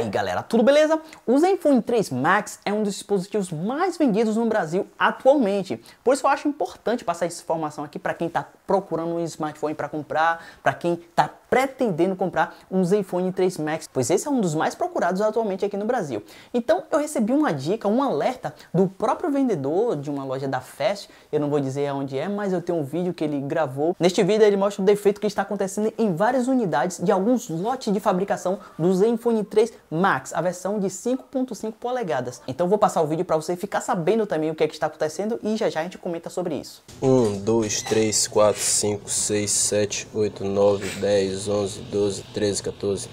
aí galera, tudo beleza? O Zenfone 3 Max é um dos dispositivos mais vendidos no Brasil atualmente. Por isso eu acho importante passar essa informação aqui para quem está procurando um smartphone para comprar, para quem está pretendendo comprar um Zenfone 3 Max, pois esse é um dos mais procurados atualmente aqui no Brasil. Então eu recebi uma dica, um alerta do próprio vendedor de uma loja da Fast, eu não vou dizer onde é, mas eu tenho um vídeo que ele gravou. Neste vídeo ele mostra o defeito que está acontecendo em várias unidades de alguns lotes de fabricação do Zenfone 3 Max, a versão de 5.5 polegadas. Então vou passar o vídeo para você ficar sabendo também o que, é que está acontecendo e já já a gente comenta sobre isso. 1, 2, 3, 4, 5, 6, 7, 8, 9, 10, 10, 11, 12, 13, 14.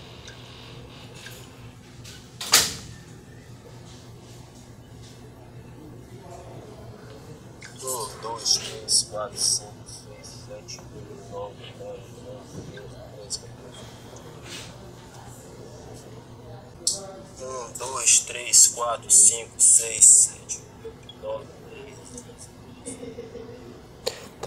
Um, dois, três, quatro, cinco, seis, sete, oito, nove, dez, onze, doze, treze, Um, dois, três, quatro, cinco, seis, sete, oito, nove,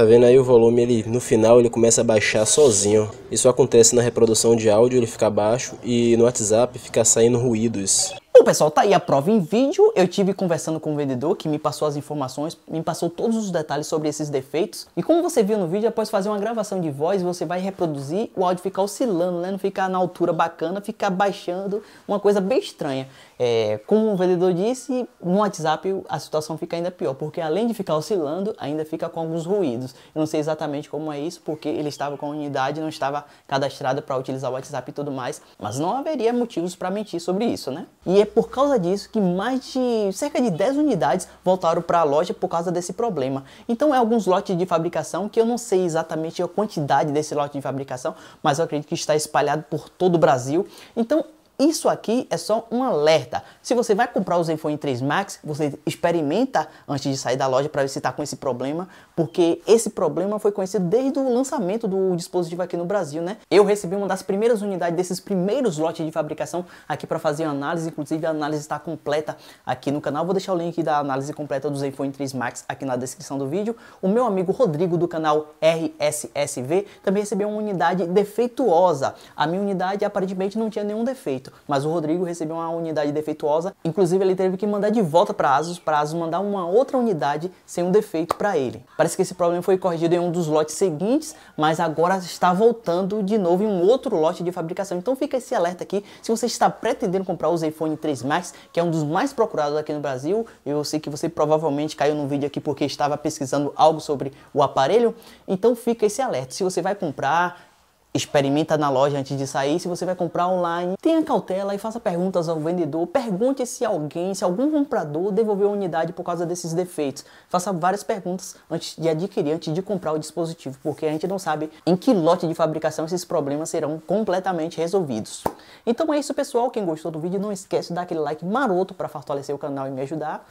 Tá vendo aí o volume, ele no final ele começa a baixar sozinho. Isso acontece na reprodução de áudio, ele fica baixo e no WhatsApp fica saindo ruídos. Bom pessoal, tá aí a prova em vídeo, eu tive conversando com o vendedor que me passou as informações, me passou todos os detalhes sobre esses defeitos e como você viu no vídeo, após fazer uma gravação de voz, você vai reproduzir, o áudio ficar oscilando, né? não ficar na altura bacana, ficar baixando, uma coisa bem estranha. É, como o vendedor disse, no WhatsApp a situação fica ainda pior, porque além de ficar oscilando, ainda fica com alguns ruídos. Eu não sei exatamente como é isso, porque ele estava com a unidade, não estava cadastrado para utilizar o WhatsApp e tudo mais, mas não haveria motivos para mentir sobre isso, né? E é por causa disso que mais de cerca de 10 unidades voltaram para a loja por causa desse problema. Então é alguns lotes de fabricação que eu não sei exatamente a quantidade desse lote de fabricação, mas eu acredito que está espalhado por todo o Brasil. Então isso aqui é só um alerta. Se você vai comprar o Zenfone 3 Max, você experimenta antes de sair da loja para ver se está com esse problema, porque esse problema foi conhecido desde o lançamento do dispositivo aqui no Brasil, né? Eu recebi uma das primeiras unidades desses primeiros lotes de fabricação aqui para fazer análise, inclusive a análise está completa aqui no canal. Vou deixar o link da análise completa do Zenfone 3 Max aqui na descrição do vídeo. O meu amigo Rodrigo do canal RSSV também recebeu uma unidade defeituosa. A minha unidade aparentemente não tinha nenhum defeito mas o Rodrigo recebeu uma unidade defeituosa, inclusive ele teve que mandar de volta para Asus, para Asus mandar uma outra unidade sem um defeito para ele. Parece que esse problema foi corrigido em um dos lotes seguintes, mas agora está voltando de novo em um outro lote de fabricação. Então fica esse alerta aqui, se você está pretendendo comprar o Zenfone 3 Max, que é um dos mais procurados aqui no Brasil, eu sei que você provavelmente caiu no vídeo aqui porque estava pesquisando algo sobre o aparelho, então fica esse alerta. Se você vai comprar, experimenta na loja antes de sair. Se você vai comprar online, tenha cautela e faça perguntas ao vendedor. Pergunte se alguém, se algum comprador devolveu a unidade por causa desses defeitos. Faça várias perguntas antes de adquirir, antes de comprar o dispositivo, porque a gente não sabe em que lote de fabricação esses problemas serão completamente resolvidos. Então é isso, pessoal. Quem gostou do vídeo, não esquece de dar aquele like maroto para fortalecer o canal e me ajudar.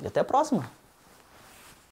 E até a próxima!